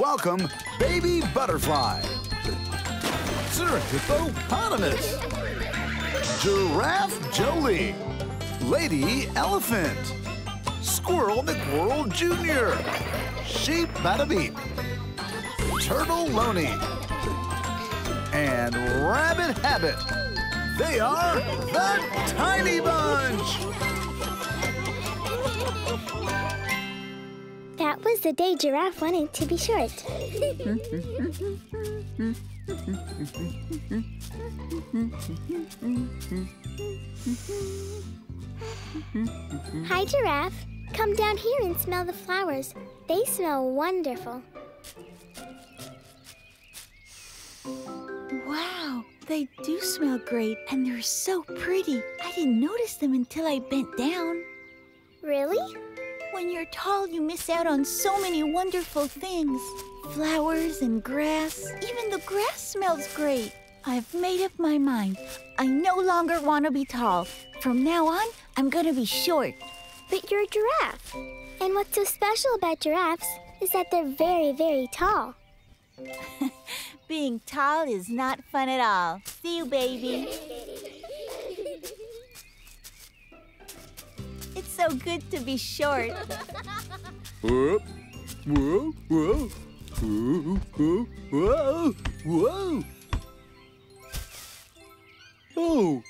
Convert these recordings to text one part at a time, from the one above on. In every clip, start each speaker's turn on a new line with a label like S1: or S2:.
S1: welcome Baby Butterfly, Sir Hippopotamus, Giraffe Jolie, Lady Elephant, Squirrel McWhirl Jr., Sheep Bada Beep, Turtle Loney, and Rabbit Habit. They are the Tiny Bunch!
S2: That was the day Giraffe wanted to be short. Hi, Giraffe. Come down here and smell the flowers. They smell wonderful.
S3: Wow, they do smell great and they're so pretty. I didn't notice them until I bent down. When you're tall, you miss out on so many wonderful things flowers and grass. Even the grass smells great. I've made up my mind. I no longer want to be tall. From now on, I'm going to be short.
S2: But you're a giraffe. And what's so special about giraffes is that they're very, very tall.
S3: Being tall is not fun at all. See you, baby. so good to be short.
S4: Whoa, whoa, whoa, whoa, whoa, whoa, whoa. Oh,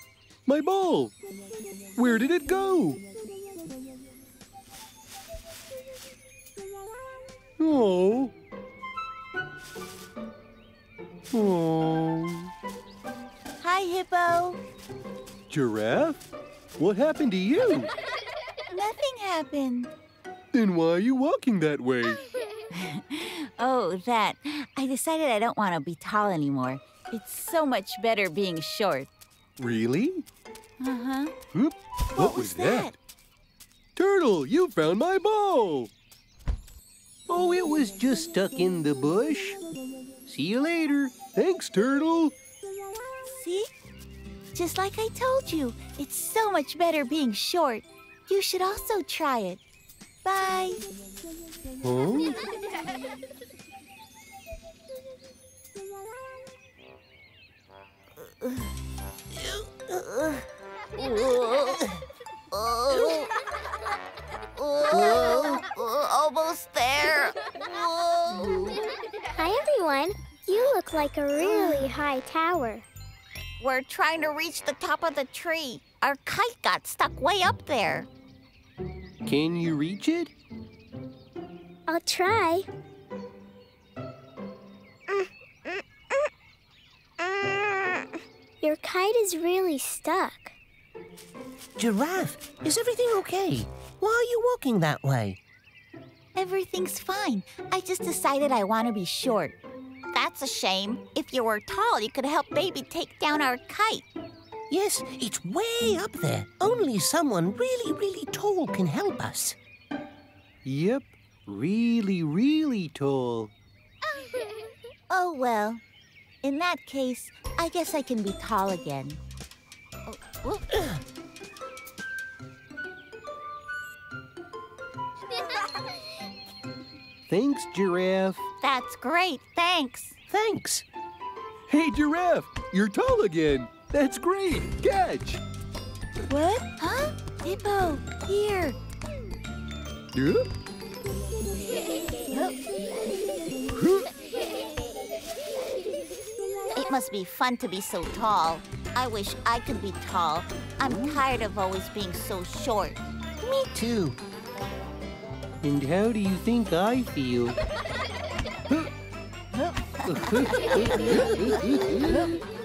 S4: my ball. Where did it go? Oh. Oh.
S3: Hi, Hippo.
S4: Giraffe? What happened to you?
S3: Nothing happened.
S4: Then why are you walking that way?
S3: Oh, that. I decided I don't want to be tall anymore. It's so much better being short.
S4: Really?
S3: Uh huh.
S4: Whoop. What,
S3: was that?
S4: Turtle, you found my ball.
S5: Oh, it was just stuck in the bush. See you later.
S4: Thanks, Turtle.
S3: See? Just like I told you, it's so much better being short. You should also try it. Bye.
S4: Huh?
S3: Almost there.
S2: Hi, everyone. You look like a really high tower.
S3: We're trying to reach the top of the tree. Our kite got stuck way up there.
S5: Can you reach it?
S2: I'll try. Your kite is really stuck.
S6: Giraffe, is everything okay? Why are you walking that way?
S3: Everything's fine. I just decided I want to be short. That's a shame. If you were tall, you could help Baby take down our kite.
S6: Yes, it's way up there. Only someone really, really tall can help us.
S5: Yep. Really, really tall.
S3: Oh, well. In that case, I guess I can be tall again. Oh.
S5: Thanks, Giraffe.
S3: That's great. Thanks.
S6: Thanks.
S4: Hey, Giraffe, you're tall again. That's great. Catch.
S3: What? Huh? Hippo, here.
S4: Huh?
S3: It must be fun to be so tall. I wish I could be tall. I'm tired of always being so short.
S6: Me too.
S5: And how do you think I feel?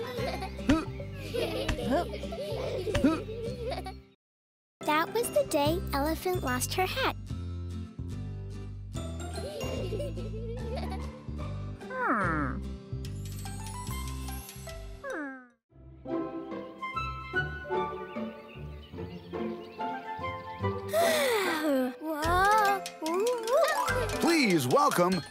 S2: That was the day Elephant lost her hat.
S1: Please welcome